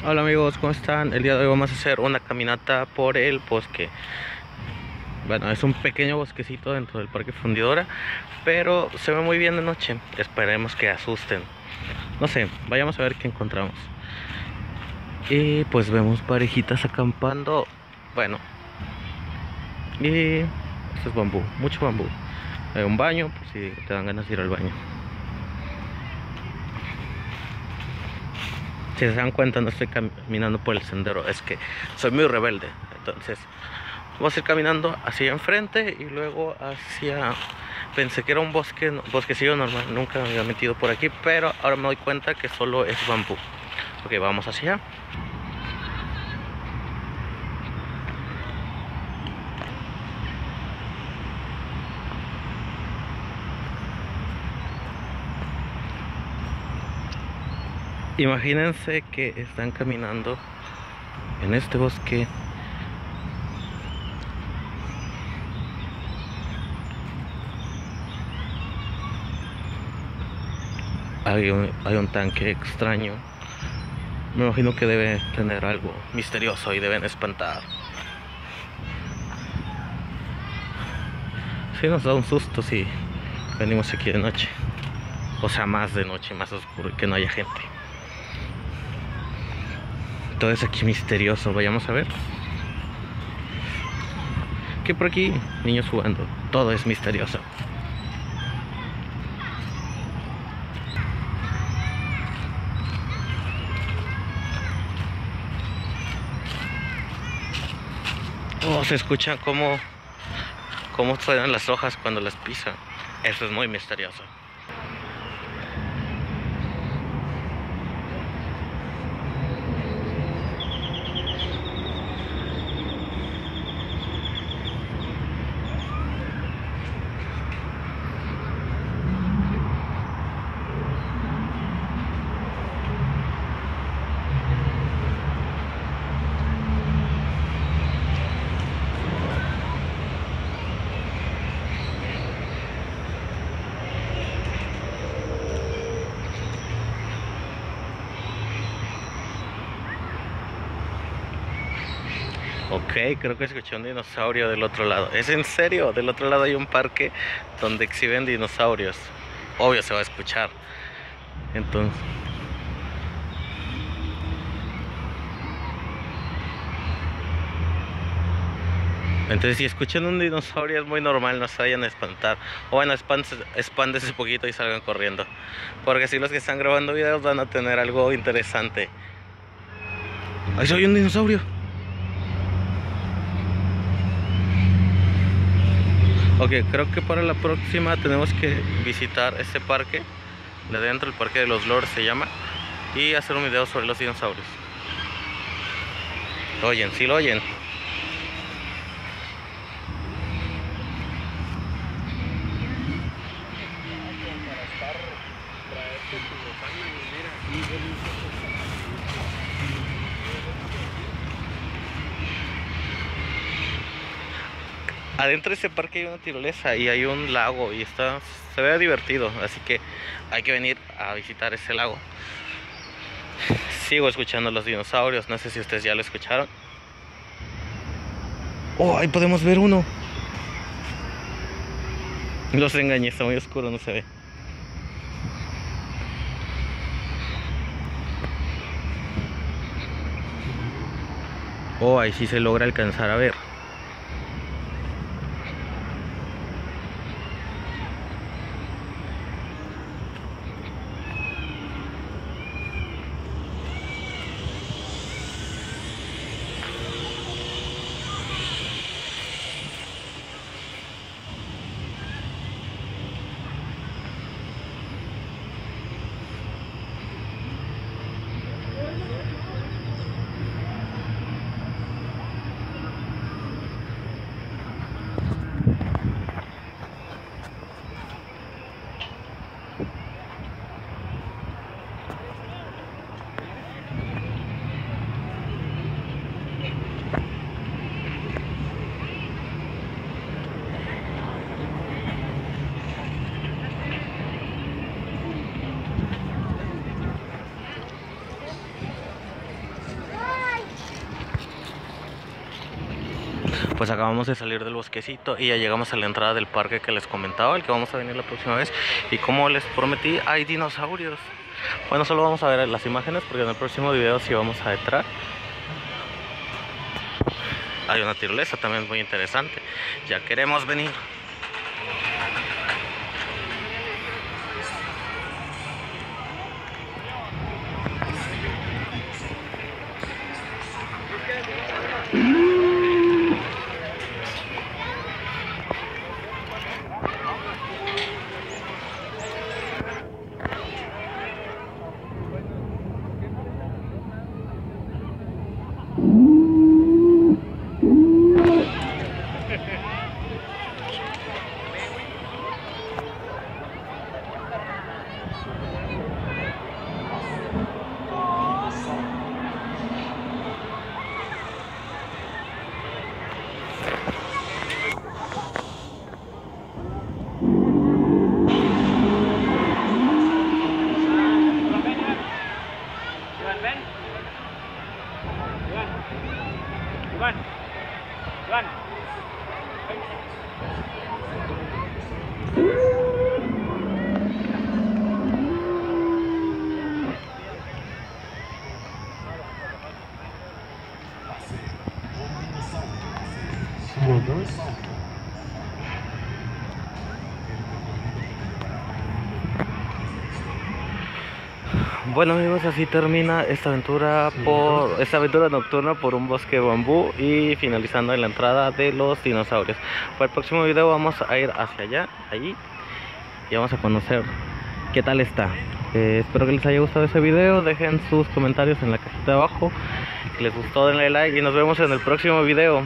Hola amigos, ¿cómo están? El día de hoy vamos a hacer una caminata por el bosque. Bueno, es un pequeño bosquecito dentro del Parque Fundidora, pero se ve muy bien de noche. Esperemos que asusten. No sé, vayamos a ver qué encontramos. Y pues vemos parejitas acampando. Bueno, y esto es bambú, mucho bambú. Hay un baño, pues si te dan ganas de ir al baño. Si se dan cuenta, no estoy caminando por el sendero, es que soy muy rebelde. Entonces, vamos a ir caminando hacia enfrente y luego hacia. Pensé que era un bosque, bosquecillo normal, nunca me había metido por aquí, pero ahora me doy cuenta que solo es bambú. Ok, vamos hacia allá. Imagínense que están caminando en este bosque. Hay un, hay un tanque extraño. Me imagino que debe tener algo misterioso y deben espantar. Sí nos da un susto si venimos aquí de noche. O sea, más de noche, más oscuro que no haya gente todo es aquí misterioso. Vayamos a ver. Que por aquí, niños jugando. Todo es misterioso. Oh, se escucha como cómo suenan las hojas cuando las pisan. Eso es muy misterioso. Ok, creo que escuché un dinosaurio del otro lado. ¿Es en serio? Del otro lado hay un parque donde exhiben dinosaurios. Obvio se va a escuchar. Entonces... Entonces si escuchan un dinosaurio es muy normal, no se vayan a espantar. O bueno, espándese un poquito y salgan corriendo. Porque si los que están grabando videos van a tener algo interesante. Ahí soy un dinosaurio. Ok, creo que para la próxima tenemos que visitar este parque de adentro, el parque de los lords se llama, y hacer un video sobre los dinosaurios. ¿Lo oyen? ¿Sí lo oyen? Adentro de ese parque hay una tirolesa y hay un lago y está se ve divertido, así que hay que venir a visitar ese lago. Sigo escuchando los dinosaurios, no sé si ustedes ya lo escucharon. Oh, ahí podemos ver uno. Los engañé, está muy oscuro, no se ve. Oh, ahí sí se logra alcanzar a ver. Pues acabamos de salir del bosquecito y ya llegamos a la entrada del parque que les comentaba, el que vamos a venir la próxima vez. Y como les prometí, hay dinosaurios. Bueno, solo vamos a ver las imágenes porque en el próximo video sí vamos a entrar. Hay una tirolesa también muy interesante. Ya queremos venir. Ben. Bukan. Bukan. Bukan. Semoga. Bueno amigos, así termina esta aventura por esta aventura nocturna por un bosque de bambú y finalizando en la entrada de los dinosaurios. Para el próximo video vamos a ir hacia allá, allí y vamos a conocer qué tal está. Eh, espero que les haya gustado ese video, dejen sus comentarios en la cajita de abajo. Si les gustó denle like y nos vemos en el próximo video.